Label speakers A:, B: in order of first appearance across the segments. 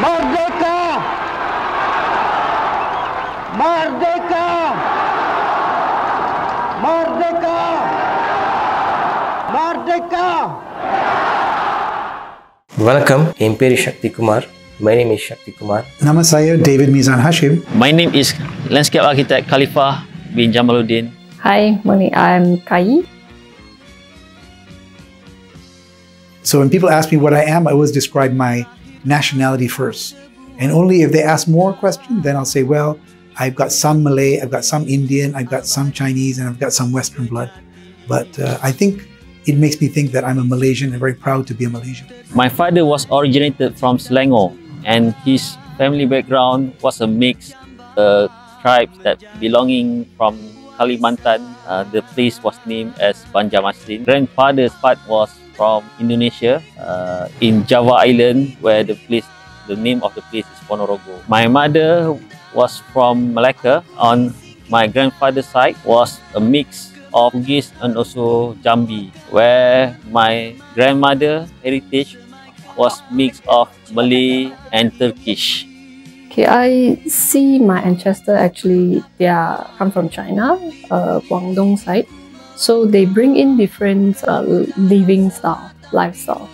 A: Merdeka! Merdeka! Merdeka! Merdeka!
B: Welcome, MPR Shakti Kumar. My name is Shakti Kumar.
C: Nama saya David Mizan Hashim.
D: My name is Landscape Architect Khalifah bin Jamaluddin.
E: Hi, my I'm Kai.
C: So when people ask me what I am, I always describe my nationality first. And only if they ask more questions, then I'll say, well, I've got some Malay, I've got some Indian, I've got some Chinese, and I've got some Western blood. But uh, I think it makes me think that I'm a Malaysian and very proud to be a Malaysian.
D: My father was originated from Selangor and his family background was a mix uh, tribes that belonging from Kalimantan. Uh, the place was named as Banjarmasin. Grandfather's part was from Indonesia uh, in Java Island where the place the name of the place is Ponorogo. My mother was from Malacca on my grandfather's side was a mix of Bugis and also Jambi where my grandmother heritage was mix of Malay and Turkish.
E: Okay, I see my ancestor actually they are come from China, uh, Guangdong side. So they bring in different uh, living style, lifestyle.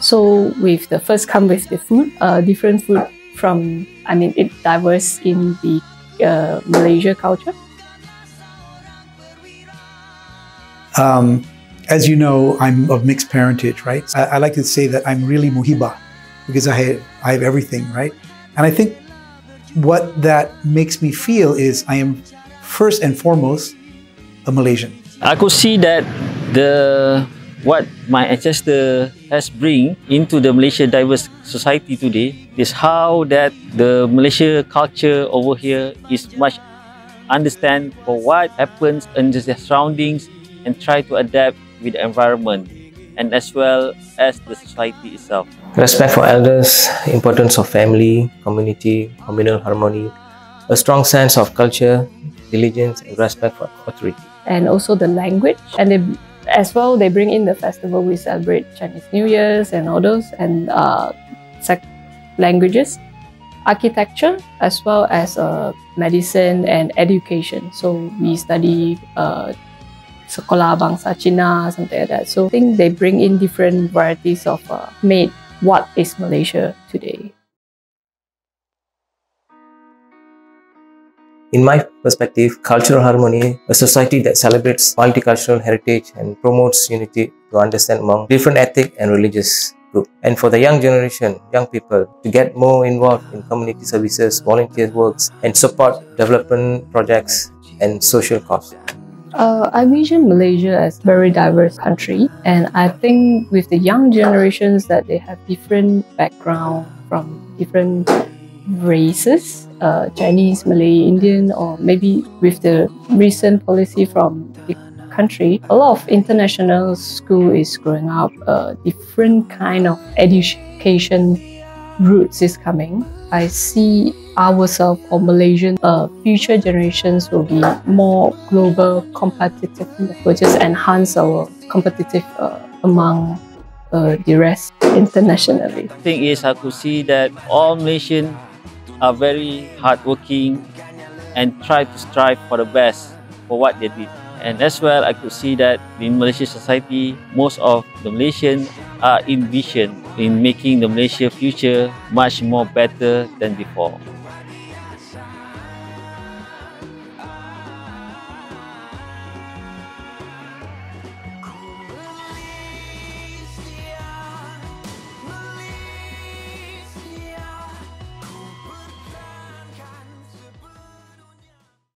E: So with the first come with the food, uh, different food from I mean it diverse in the uh, Malaysia culture.
C: Um, as you know, I'm of mixed parentage, right? I, I like to say that I'm really muhibah because I have, I have everything, right? And I think what that makes me feel is I am first and foremost a Malaysian.
D: I could see that the what my ancestor has bring into the Malaysia diverse society today is how that the Malaysia culture over here is much understand for what happens in the surroundings and try to adapt with the environment and as well as the society itself.
B: Respect for elders, importance of family, community, communal harmony, a strong sense of culture, diligence, and respect for authority.
E: And also the language. And they, as well, they bring in the festival. We celebrate Chinese New Year's and all those, and uh, languages, architecture, as well as uh, medicine and education. So we study uh, sekolah bangsa Cina, something like that. So I think they bring in different varieties of uh, made what is Malaysia today.
B: In my perspective, cultural harmony, a society that celebrates multicultural heritage and promotes unity to understand among different ethnic and religious groups. And for the young generation, young people, to get more involved in community services, volunteer works, and support development projects and social causes.
E: Uh, I vision Malaysia as a very diverse country, and I think with the young generations that they have different background from different races, uh, Chinese, Malay, Indian, or maybe with the recent policy from the country, a lot of international school is growing up. Uh, different kind of education roots is coming. I see ourselves or Malaysian uh, future generations will be more global competitive, will just enhance our competitive uh, among uh, the rest internationally.
D: thing is I could see that all Malaysians are very hardworking and try to strive for the best for what they did. And as well, I could see that in Malaysia society, most of the Malaysians are in vision in making the Malaysia future much more better than before.